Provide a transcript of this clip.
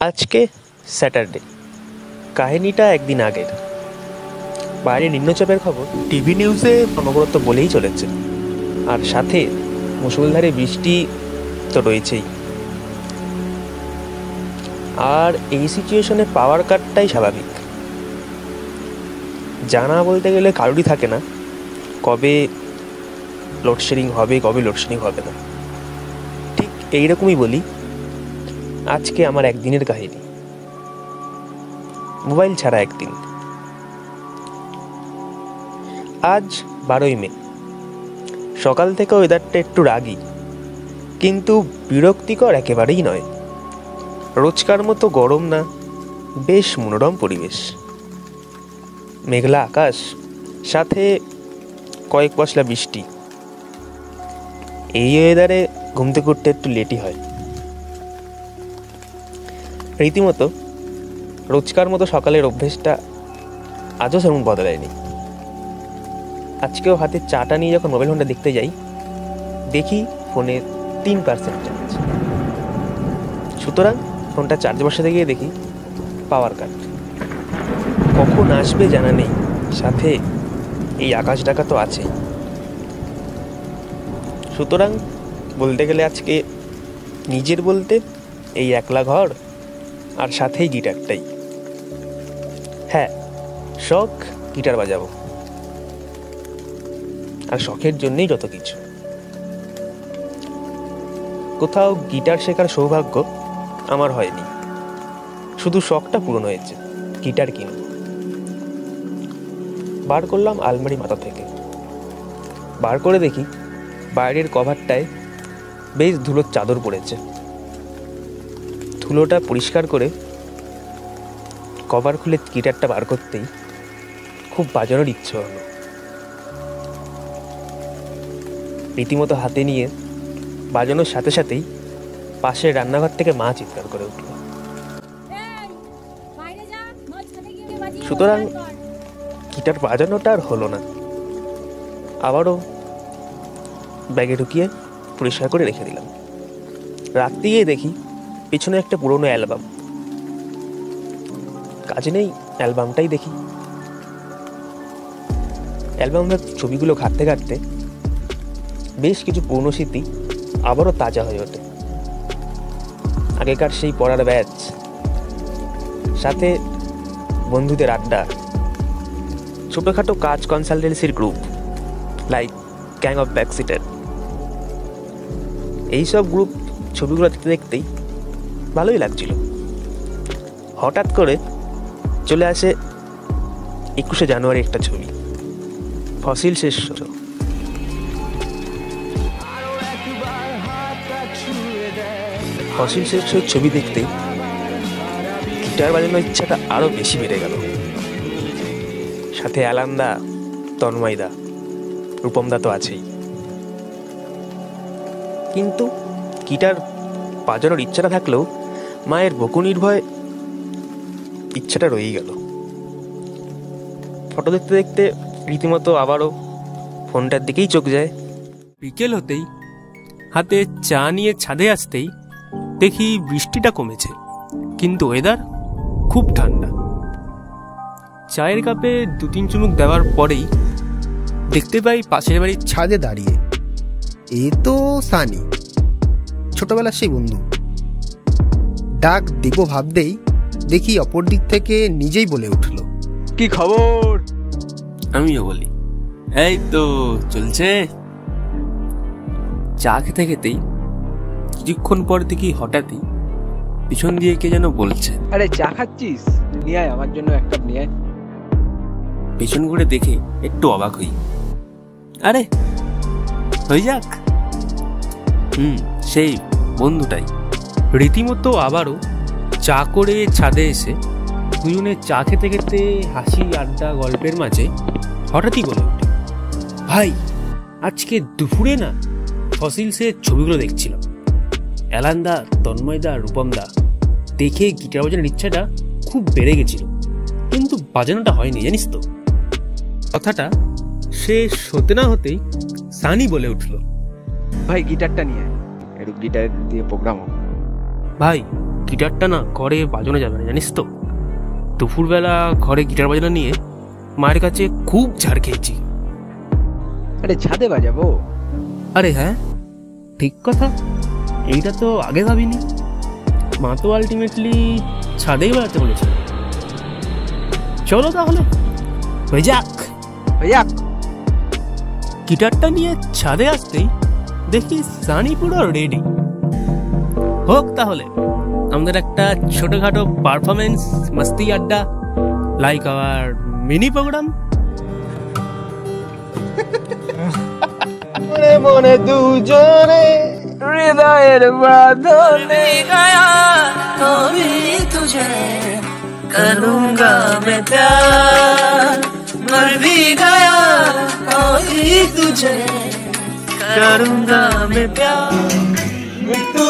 আজকে স্যাটারডে। কাহিনীটা একদিন আগের। বাইরে নিম্নচাপের খবর টিভি নিউজে অনবরত বলেই চলেছে। আর সাথে মুসলধারে বৃষ্টি তো রয়েছেই। আর এই সিচুয়েশনে পাওয়ার কাটটাই স্বাভাবিক। জানা বলতে গেলে কারোরই থাকে না। কবে লোডশেডিং হবে, কবে লোডশেডিং হবে না। ঠিক এইরকমই বলি। আজকে আমার একদিনের কাহিনী। মোবাইল ছাড়া একদিন। আজ বারোই মে। সকাল থেকে ওয়েদারটা একটু রাগি, কিন্তু বিরক্তিকর একেবারেই নয়। রোজকার মতো গরম না, বেশ মনোরম পরিবেশ। মেঘলা আকাশ, সাথে কয়েক পশলা বৃষ্টি। এই ওয়েদারে ঘুমতে করতে একটু লেটই হয়। রীতিমতো রোজকার মতো সকালের অভ্যেসটা আজও সেরকম বদলায়নি। আজকেও হাতে চাটা নিয়ে যখন মোবাইল ফোনটা দেখতে যাই, দেখি ফোনে তিন পার্সেন্ট চার্জ সুতরাং ফোনটা চার্জ বসাতে গিয়ে দেখি পাওয়ার কাট কখন আসবে জানা নেই। সাথে এই আকাশ ডাকা তো আছে। সুতরাং বলতে গেলে আজকে নিজের বলতে এই একলা ঘর আর সাথেই গিটারটাই। হ্যাঁ শখ, গিটার বাজাবো। আর শখের জন্যই যত কিছু। কোথাও গিটার শেখার সৌভাগ্য আমার হয়নি। শুধু শখটা পূরণ হয়েছে, গিটার কিনব বার করলাম আলমারি মাথা থেকে। বার করে দেখি, বাইরের কভারটায় বেশ ধুলোর চাদর পড়েছে। ধুলোটা পরিষ্কার করে কভার খুলে গিটারটা বার করতেই খুব বাজানোর ইচ্ছে হলো। রীতিমতো হাতে নিয়ে বাজানোর সাথে সাথেই পাশের রান্নাঘর থেকে মা চিৎকার করে উঠল। সুতরাং গিটার বাজানোটা আর হলো না। আবারও ব্যাগে ঢুকিয়ে পরিষ্কার করে রেখে দিলাম। রাত্রি গিয়ে দেখি পিছনে একটা পুরনো অ্যালবাম। কাজে নেই, অ্যালবামটাই দেখি। অ্যালবামের ছবিগুলো ঘাটতে ঘাটতে বেশ কিছু পুরনো স্মৃতি আবারও তাজা হয়ে ওঠে। আগেকার সেই পড়ার ব্যাচ, সাথে বন্ধুদের আড্ডা, ছোটোখাটো কাজ কনসালটেন্সির group, like gang of backsitter. এইসব গ্রুপ ছবিগুলো দেখতে দেখতেই ভালোই লাগছিল। হঠাৎ করে চলে আসে একুশে জানুয়ারি একটা ছবি। ফসিল শেষ ফসিল শেষ ছবি দেখতে গিটার বাজানোর ইচ্ছাটা আরও বেশি বেড়ে গেল। সাথে অ্যালান্দা তন্ময়দা, রূপমদা তো আছেই। কিন্তু গিটার বাজানোর ইচ্ছাটা থাকলেও মায়ের বকু নির্ভয় ইচ্ছাটা রয়েই গেল। ফটো দেখতে দেখতে রীতিমতো আবারও ফোনটার দিকেই চোখ যায়। বিকেল হতেই হাতে চা নিয়ে ছাদে আসতেই দেখি বৃষ্টিটা কমেছে, কিন্তু ওয়েদার খুব ঠান্ডা। চায়ের কাপে দু তিন চুমুক দেওয়ার পরেই দেখতে পাই পাশের বাড়ির ছাদে দাঁড়িয়ে, এ তো সানি, ছোটবেলার সেই বন্ধু। ডাক দেব ভাবতেই দেখি অপর দিক থেকে নিজেই বলে উঠল কি খবর? আমিও বলি এই তো চলছে। চা খেতে খেতেই কিছুক্ষণ পর দেখি হঠাৎই পিছন দিয়ে কে যেন বলছে। আরে চা খাচ্ছিস? নিয়ে আয় আমার জন্য একটা নিয়ে আয়। পেছন ঘুরে দেখে একটু অবাক হই। আরে হয়ে যাক। হুম সেই বন্ধুটাই। রীতিমতো আবারও চা করে ছাদে এসে দুজনে চা খেতে খেতে হাসি, আড্ডা, গল্পের মাঝে হঠাৎই বলে ওঠে, ভাই, আজকে দুপুরে না ফসিলসের ছবিগুলো দেখছিলাম। অ্যালান্দা, তন্ময়দা, রূপমদা। দেখে গিটার বাজানোর ইচ্ছাটা খুব বেড়ে গেছিল, কিন্তু বাজানোটা হয়নি, জানিস তো? কথাটা শেষ হতে না হতেই সানি বলে উঠল, ভাই, গিটারটা নিয়ে একটু গিটার দিয়ে প্রোগ্রাম হোক ভাই গিটারটা না ঘরে বাজানো যাবে না জানিস তো। দুপুরবেলা ঘরে গিটার বাজানো নিয়ে মায়ের কাছে খুব ঝাড় খেয়েছি। আরে ছাদে বাজাবো? আরে হ্যাঁ ঠিক কথা। এইটা তো আগে ভাবিনি। মা তো আলটিমেটলি ছাদেই বাজাতে বলেছিল চলো তাহলে হয়ে যাক। হয়ে যাক। গিটারটা নিয়ে ছাদে আসতেই দেখি সানি পুরো রেডি হোক তাহলে। আমাদের একটা ছোটখাটো পারফরমেন্স মস্তি আড্ডা লাইক আওয়ার মিনি প্রোগ্রাম মনে মনে দুজনে হৃদয়ের বাঁধনে। গায়া কবি তুঝে করুঙ্গা মে প্যার মর ভি গায়া কবি তুঝে করুঙ্গা মে প্যার মৃত্যু